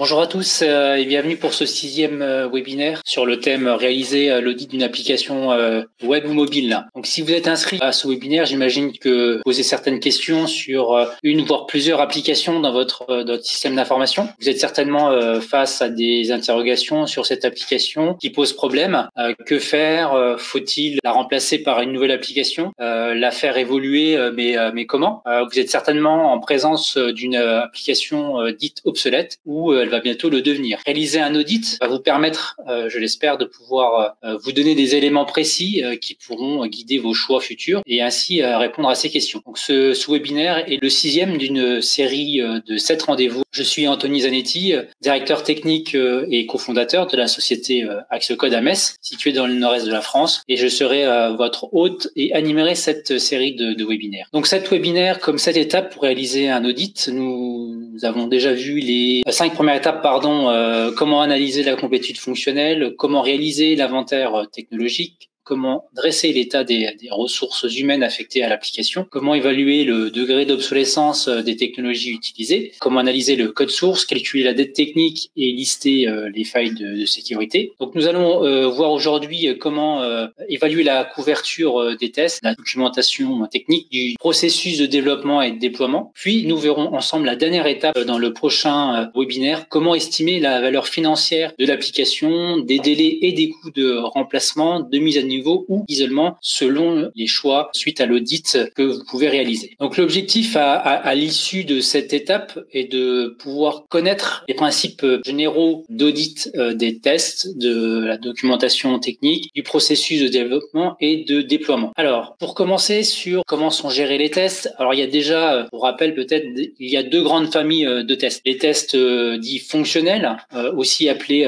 Bonjour à tous euh, et bienvenue pour ce sixième euh, webinaire sur le thème euh, réaliser l'audit d'une application web ou mobile. Donc si vous êtes inscrit à ce webinaire, j'imagine que vous posez certaines questions sur une voire plusieurs applications dans votre, votre système d'information. Vous êtes certainement face à des interrogations sur cette application qui pose problème. que faire Faut-il la remplacer par une nouvelle application La faire évoluer Mais, mais comment? Vous êtes certainement en présence d'une application dite obsolète ou elle va bientôt le devenir. Réaliser un audit va vous permettre, euh, je l'espère, de pouvoir euh, vous donner des éléments précis euh, qui pourront guider vos choix futurs et ainsi répondre à ces questions. Donc ce, ce webinaire est le sixième d'une série de sept rendez-vous. Je suis Anthony Zanetti, directeur technique et cofondateur de la société Axiocode à Metz, située dans le nord-est de la France, et je serai votre hôte et animerai cette série de, de webinaires. Donc cette webinaire, comme cette étape pour réaliser un audit, nous, nous avons déjà vu les cinq premières étape, pardon, euh, comment analyser la complétude fonctionnelle, comment réaliser l'inventaire euh, technologique, comment dresser l'état des, ressources humaines affectées à l'application, comment évaluer le degré d'obsolescence euh, des technologies utilisées, comment analyser le code source, calculer la dette technique et lister euh, les failles de, sécurité. Donc nous allons euh, voir aujourd'hui comment évaluer la couverture des tests, la documentation technique du processus de développement et de déploiement. Puis nous verrons ensemble la dernière étape dans le prochain webinaire, comment estimer la valeur financière de l'application, des délais et des coûts de remplacement, de mise à niveau ou isolement selon les choix suite à l'audit que vous pouvez réaliser. Donc l'objectif à, à, l'issue de cette étape est de pouvoir connaître les principes généraux d'audit euh, des tests, de la documentation technique, du processus de développement et de déploiement. Alors, pour commencer sur comment sont gérés les tests, alors il y a déjà, euh, pour rappel peut-être, il y a deux grandes familles euh, de tests. Les tests dits fonctionnels, aussi appelés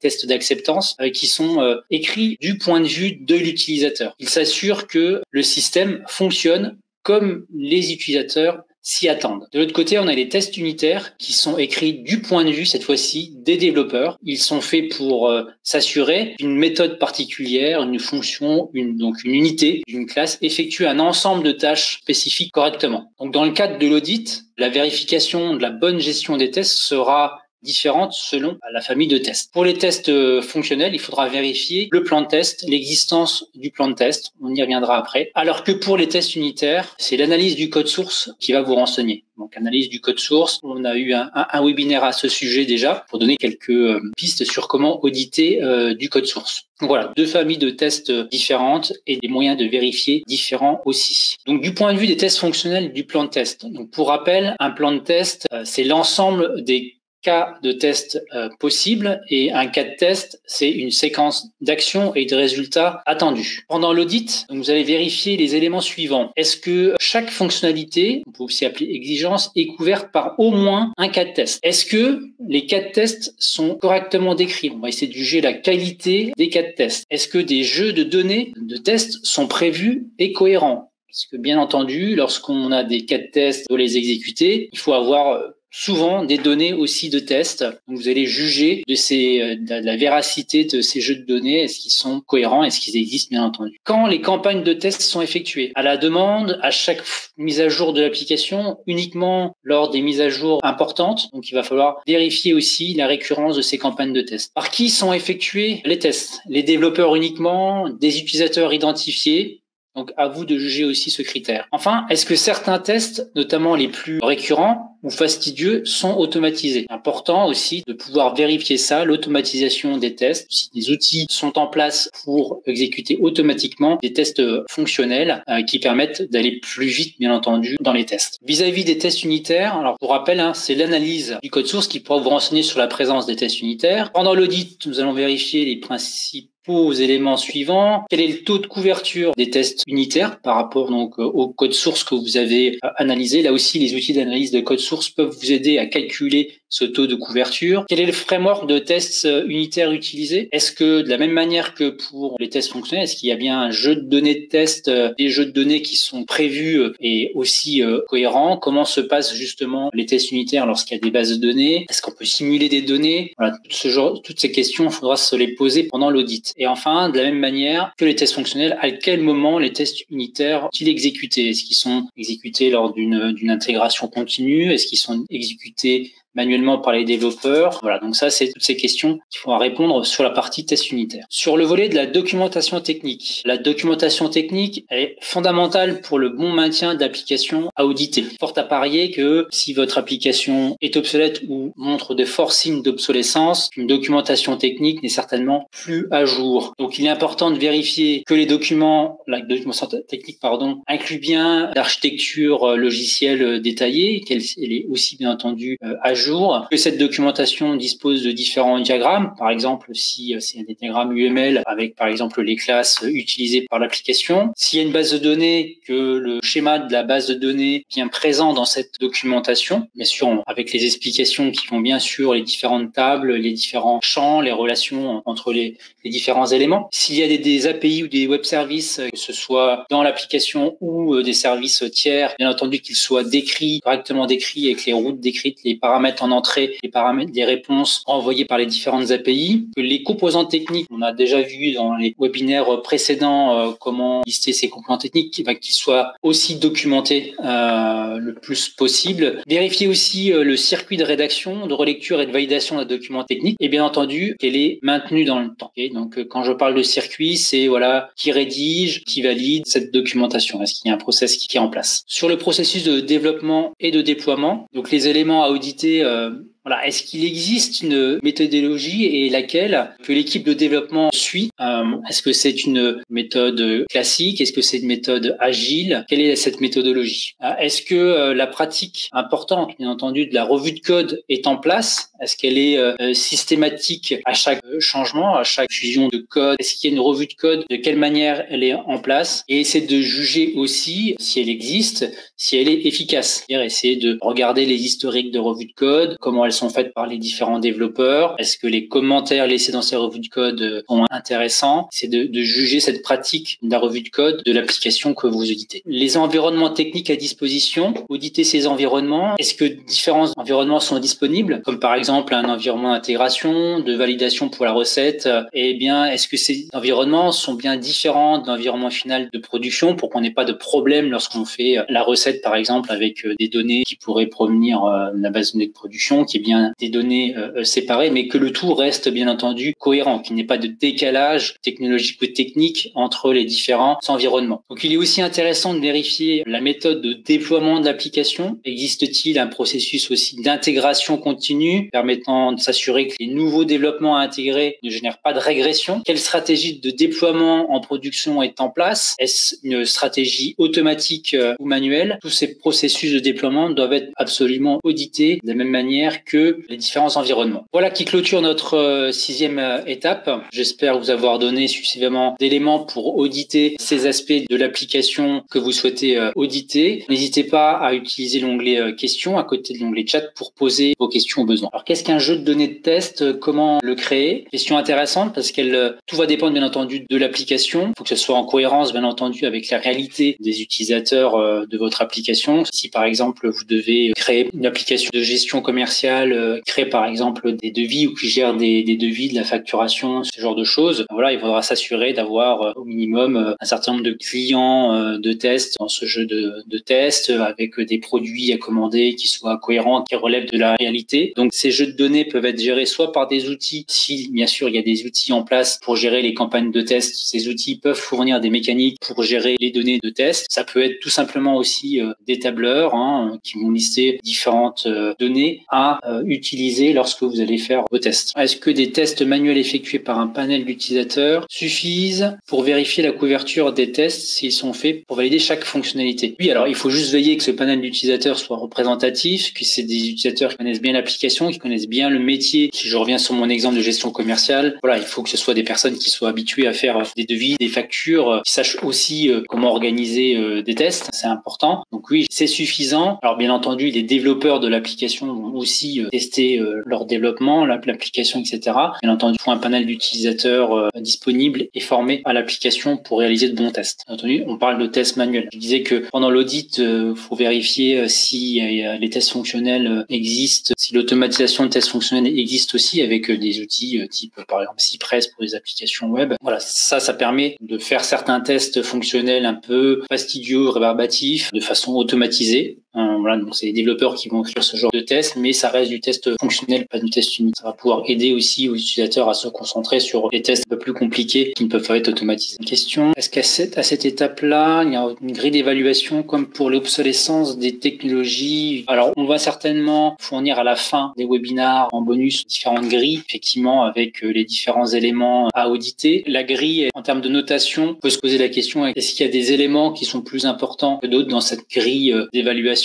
tests d'acceptance, qui sont écrits du point de vue de l'utilisateur. Il s'assure que le système fonctionne comme les utilisateurs s'y attendent. De l'autre côté, on a les tests unitaires qui sont écrits du point de vue, cette fois-ci, des développeurs. Ils sont faits pour euh, s'assurer qu'une méthode particulière, une fonction, une, donc une unité d'une classe effectue un ensemble de tâches spécifiques correctement. Donc dans le cadre de l'audit, la vérification de la bonne gestion des tests sera différentes selon la famille de tests. Pour les tests euh, fonctionnels, il faudra vérifier le plan de test, l'existence du plan de test. On y reviendra après. Alors que pour les tests unitaires, c'est l'analyse du code source qui va vous renseigner. Donc analyse du code source. On a eu un, webinaire à ce sujet déjà pour donner quelques euh, pistes sur comment auditer euh, du code source. voilà, deux familles de tests différentes et des moyens de vérifier différents aussi. Donc du point de vue des tests fonctionnels du plan de test. Donc pour rappel, un plan de test, c'est l'ensemble des cas de test euh, possible et un cas de test, c'est une séquence d'actions et de résultats attendus. Pendant l'audit, vous allez vérifier les éléments suivants. Est-ce que chaque fonctionnalité, on peut aussi appeler exigence, est couverte par au moins un cas de test? Est-ce que les cas de test sont correctement décrits? On va essayer de juger la qualité des cas de test. Est-ce que des jeux de données de test sont prévus et cohérents? Parce que bien entendu, lorsqu'on a des cas de test pour les exécuter, il faut avoir euh, souvent des données aussi de tests. vous allez juger euh, de la véracité de ces jeux de données. Est-ce qu'ils sont cohérents? Est-ce qu'ils existent, bien entendu? Quand les campagnes de tests sont effectuées À la demande, à chaque mise à jour de l'application, uniquement lors des mises à jour importantes. Donc, il va falloir vérifier aussi la récurrence de ces campagnes de tests. Par qui sont effectués les tests? Les développeurs uniquement, des utilisateurs identifiés, donc à vous de juger aussi ce critère. Enfin, est-ce que certains tests, notamment les plus récurrents ou fastidieux, sont automatisés? Important aussi de pouvoir vérifier ça, l'automatisation des tests. Si des outils sont en place pour exécuter automatiquement des tests fonctionnels euh, qui permettent d'aller plus vite, bien entendu, dans les tests. Vis-à-vis des tests unitaires, alors pour rappel, hein, c'est l'analyse du code source qui pourra vous renseigner sur la présence des tests unitaires. Pendant l'audit, nous allons vérifier les principes aux éléments suivants. Quel est le taux de couverture des tests unitaires par rapport donc euh, au code source que vous avez euh, analysé Là aussi, les outils d'analyse de code source peuvent vous aider à calculer ce taux de couverture. Quel est le framework de tests euh, unitaires utilisé Est-ce que de la même manière que pour les tests fonctionnels, est-ce qu'il y a bien un jeu de données de test, des jeux de données qui sont prévus et aussi cohérents? Comment se passent justement les tests unitaires lorsqu'il y a des bases de données? Est-ce qu'on peut simuler des données? Voilà, ce genre, toutes ces questions, il faudra se les poser pendant l'audit. Et enfin, de la même manière que les tests fonctionnels, à quel moment les tests unitaires sont-ils exécutés? Est-ce qu'ils sont exécutés lors d'une intégration continue? Est-ce qu'ils sont exécutés manuellement par les développeurs. Voilà, donc ça, c'est toutes ces questions qu'il faut répondre sur la partie test unitaire. Sur le volet de la documentation technique, la documentation technique est fondamentale pour le bon maintien d'applications à auditer. Fort à parier que si votre application est obsolète ou montre de forts signes d'obsolescence, une documentation technique n'est certainement plus à jour. Donc il est important de vérifier que les documents, la documentation technique, pardon, inclut bien l'architecture euh, logicielle euh, détaillée, qu'elle est aussi bien entendu euh, à jour, que cette documentation dispose de différents diagrammes, par exemple si c'est des diagrammes UML avec par exemple les classes utilisées par l'application. S'il y a une base de données, que le schéma de la base de données bien présent dans cette documentation, bien sûr avec les explications qui vont bien sûr les différentes tables, les différents champs, les relations entre les, différents éléments. S'il y a des, des, API ou des web services, que ce soit dans l'application ou des services tiers, bien entendu qu'ils soient décrits, correctement décrits avec les routes décrites, les paramètres en entrée, les paramètres des réponses envoyées par les différentes API, les composants techniques, on a déjà vu dans les webinaires précédents euh, comment lister ces composants techniques, bah, qu'ils soient aussi documentés euh, le plus possible. Vérifier aussi euh, le circuit de rédaction, de relecture et de validation de document technique et bien entendu qu'elle est maintenue dans le temps. donc quand je parle de circuit, c'est voilà qui rédige, qui valide cette documentation. Est-ce qu'il y a un process qui est en place? Sur le processus de développement et de déploiement, donc les éléments à auditer euh, voilà, est-ce qu'il existe une méthodologie et laquelle que l'équipe de développement suit? Euh, Est-ce que c'est une méthode classique? Est-ce que c'est une méthode agile? Quelle est cette méthodologie? Euh, Est-ce que euh, la pratique importante, bien entendu, de la revue de code est en place? Est-ce qu'elle est systématique à chaque changement, à chaque fusion de code? Est-ce qu'il y a une revue de code? De quelle manière elle est en place? Et essayer de juger aussi si elle existe, si elle est efficace. C'est-à-dire essayer de regarder les historiques de revue de code, comment elle sont faites par les différents développeurs? Est-ce que les commentaires laissés dans ces revues de code euh, sont intéressants? C'est de, juger cette pratique de la revue de code de l'application que vous auditez. Les environnements techniques à disposition, auditer ces environnements. Est-ce que différents environnements sont disponibles, comme par exemple un environnement d'intégration, de validation pour la recette Eh bien, est-ce que ces environnements sont bien différents de l'environnement final de production pour qu'on n'ait pas de problème lorsqu'on fait la recette, par exemple, avec euh, des données qui pourraient provenir euh, de la base de données de production, qui des données euh, euh, séparées, mais que le tout reste bien entendu cohérent, qu'il n'y ait pas de décalage technologique ou technique entre les différents environnements. Donc il est aussi intéressant de vérifier la méthode de déploiement de l'application. Existe-t-il un processus aussi d'intégration continue permettant de s'assurer que les nouveaux développements à intégrer ne génèrent pas de régression? Quelle stratégie de déploiement en production est en place? Est-ce une stratégie automatique euh, ou manuelle? Tous ces processus de déploiement doivent être absolument audités de la même manière que les différents environnements. Voilà qui clôture notre euh, sixième euh, étape. J'espère vous avoir donné suffisamment d'éléments pour auditer ces aspects de l'application que vous souhaitez euh, auditer. N'hésitez pas à utiliser l'onglet questions à côté de l'onglet chat pour poser vos questions au besoin. Alors qu'est-ce qu'un jeu de données de test? Comment le créer? Question intéressante parce qu'elle tout va dépendre bien entendu de l'application. Il faut que ce soit en cohérence bien entendu avec la réalité des utilisateurs de votre application. Si par exemple vous devez créer une application de gestion commerciale euh, créer par exemple des devis ou qui gère des, des, devis, de la facturation, ce genre de choses, voilà, il faudra s'assurer d'avoir euh, au minimum euh, un certain nombre de clients de tests dans ce jeu de, de tests avec des produits à commander qui soient cohérents, qui relèvent de la réalité. Donc ces jeux de données peuvent être gérés soit par des outils, si bien sûr il y a des outils en place pour gérer les campagnes de tests, ces outils peuvent fournir des mécaniques pour gérer les données de test. Ça peut être tout simplement aussi des tableurs hein, qui vont lister différentes données à utiliser lorsque vous allez faire vos tests. Est-ce que des tests manuels effectués par un panel d'utilisateurs suffisent pour vérifier la couverture des tests s'ils sont faits pour valider chaque fonctionnalité? Oui, alors il faut juste veiller que ce panel d'utilisateurs soit représentatif, que c'est des utilisateurs qui connaissent bien l'application, qui connaissent bien le métier. Si je reviens sur mon exemple de gestion commerciale, voilà, il faut que ce soit des personnes qui soient habituées à faire des devis, des factures, qui sachent aussi euh, comment organiser euh, des tests. C'est important. Donc oui, c'est suffisant. Alors bien entendu, les développeurs de l'application vont aussi euh, tester euh, leur développement, l'application, etc. Bien entendu, il faut un panel d'utilisateurs euh, disponible et formé à l'application pour réaliser de bons tests. Bien entendu, on parle de tests manuels. Je disais que pendant l'audit, il faut vérifier si les tests fonctionnels existent, si l'automatisation de tests fonctionnels existe aussi avec des outils type par exemple Cypress pour les applications web. Voilà, ça, ça permet de faire certains tests fonctionnels un peu fastidieux, rébarbatifs, de façon automatisée Euh, voilà, donc c'est les développeurs qui vont écrire ce genre de test, mais ça reste du test fonctionnel, pas du test unique. Ça va pouvoir aider aussi aux utilisateurs à se concentrer sur les tests un peu plus compliqués qui ne peuvent pas être automatisés. Question est-ce qu'à cette, à cette étape-là, il y a une grille d'évaluation comme pour l'obsolescence des technologies? Alors, on va certainement fournir à la fin des webinars en bonus différentes grilles, effectivement, avec euh, les différents éléments à auditer. La grille, en termes de notation, on peut se poser la question est-ce qu'il y a des éléments qui sont plus importants que d'autres dans cette grille euh,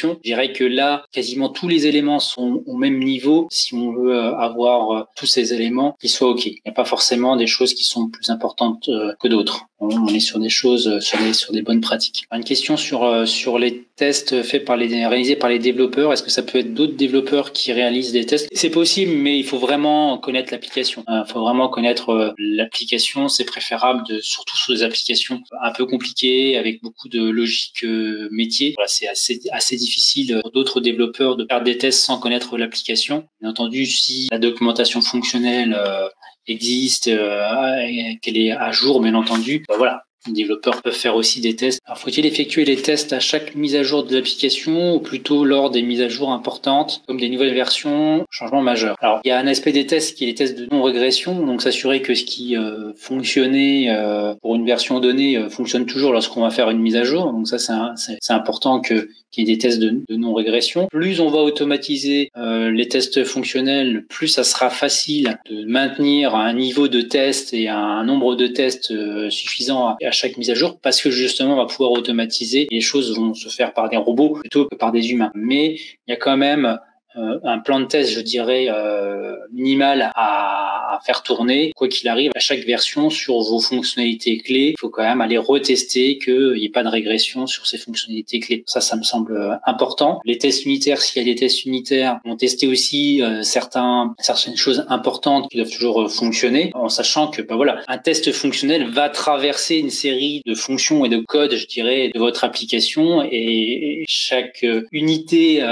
Je dirais que là, quasiment tous les éléments sont au même niveau si on veut euh, avoir tous ces éléments qui soient OK. Il n'y a pas forcément des choses qui sont plus importantes que d'autres. On est sur des choses, sur des, bonnes pratiques. Une question sur les tests faits par les, réalisés par les développeurs. Est-ce que ça peut être d'autres développeurs qui réalisent des tests? C'est possible, mais il faut vraiment connaître l'application. Il faut vraiment connaître l'application. C'est préférable de, surtout sur des applications un peu compliquées avec beaucoup de logique euh, métier. C'est assez, assez difficile pour d'autres développeurs de faire des tests sans connaître l'application. Bien entendu, si la documentation fonctionnelle euh, existe, euh, qu'elle est à jour, bien entendu, bah voilà, les développeurs peuvent faire aussi des tests. Alors, faut-il effectuer les tests à chaque mise à jour de l'application ou plutôt lors des mises à jour importantes, comme des nouvelles versions, changements majeurs? Alors, il y a un aspect des tests qui est les tests de non-régression, donc s'assurer que ce qui euh, fonctionnait euh, pour une version donnée euh, fonctionne toujours lorsqu'on va faire une mise à jour. Donc ça, c'est important que qu'il y ait des tests de, non-régression. Plus on va automatiser les tests fonctionnels, plus ça sera facile de maintenir un niveau de test et un nombre de tests suffisant à, à chaque mise à jour parce que justement on va pouvoir automatiser les choses vont se faire par des robots plutôt que par des humains. Mais il y a quand même euh, un plan de test, je dirais, euh, minimal à, faire tourner. Quoi qu'il arrive, à chaque version, sur vos fonctionnalités clés, il faut quand même aller retester qu'il n'y ait pas de régression sur ces fonctionnalités clés. Ça, ça me semble euh, important. Les tests unitaires, s'il y a des tests unitaires, on tester aussi certains, certaines choses importantes qui doivent toujours fonctionner, en sachant que, bah voilà, un test fonctionnel va traverser une série de fonctions et de codes, je dirais, de votre application, et chaque unité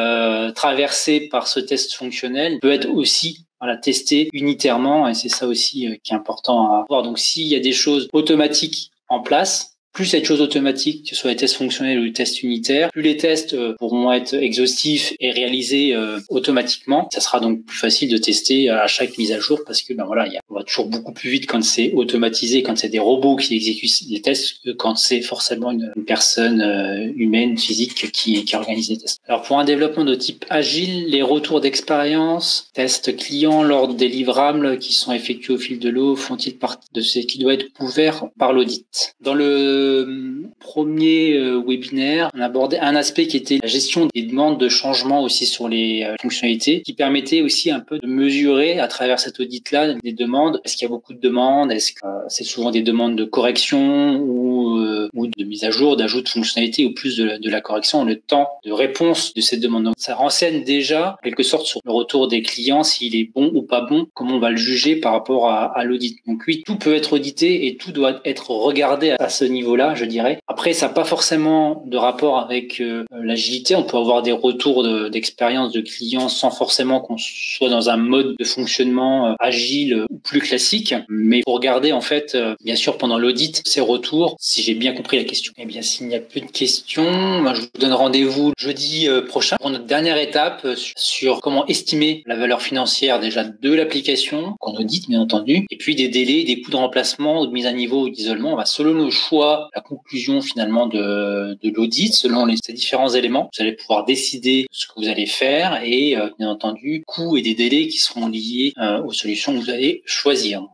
traversée par ce test fonctionnel peut être aussi voilà, testé unitairement et c'est ça aussi euh, qui est important à voir. Donc s'il y a des choses automatiques en place, plus cette chose automatique, que ce soit les tests fonctionnels ou les tests unitaires, plus les tests euh, pourront être exhaustifs et réalisés euh, automatiquement. Ça sera donc plus facile de tester à chaque mise à jour parce que ben voilà, on va toujours beaucoup plus vite quand c'est automatisé, quand c'est des robots qui exécutent les tests que quand c'est forcément une, personne euh, humaine, physique qui, qui organise les tests. Alors pour un développement de type agile, les retours d'expérience, tests clients lors des livrables qui sont effectués au fil de l'eau font-ils partie de ce qui doit être couvert par l'audit? Dans le premier euh, webinaire, on abordait un aspect qui était la gestion des demandes de changement aussi sur les euh, fonctionnalités, qui permettait aussi un peu de mesurer à travers cet audit-là des demandes. Est-ce qu'il y a beaucoup de demandes? Est-ce que euh, c'est souvent des demandes de correction ou, ou de mise à jour, d'ajout de fonctionnalités ou plus de, de, la correction, le temps de réponse de ces demandes. Donc, ça renseigne déjà, en quelque sorte, sur le retour des clients, s'il est bon ou pas bon, comment on va le juger par rapport à, l'audit. Donc oui, tout peut être audité et tout doit être regardé à ce niveau là je dirais. Après, ça n'a pas forcément de rapport avec euh, l'agilité. On peut avoir des retours d'expérience de, clients sans forcément qu'on soit dans un mode de fonctionnement euh, agile ou plus classique. Mais pour regarder, en fait, euh, bien sûr, pendant l'audit, ces retours, si j'ai bien compris la question. Eh bien, s'il n'y a plus de questions, moi, je vous donne rendez-vous jeudi prochain pour notre dernière étape sur comment estimer la valeur financière déjà de l'application qu'on audite, bien entendu, et puis des délais, des coûts de remplacement de mise à niveau ou d'isolement. Selon nos choix la conclusion finalement de, l'audit selon les, ces différents éléments. Vous allez pouvoir décider ce que vous allez faire et euh, bien entendu coûts et des délais qui seront liés euh, aux solutions que vous allez choisir.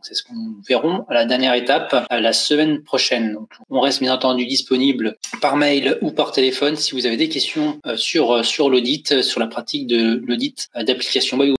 C'est ce nous verrons à la dernière étape la semaine prochaine. On reste bien entendu disponible par mail ou par téléphone si vous avez des questions euh, sur sur l'audit, sur la pratique de l'audit d'application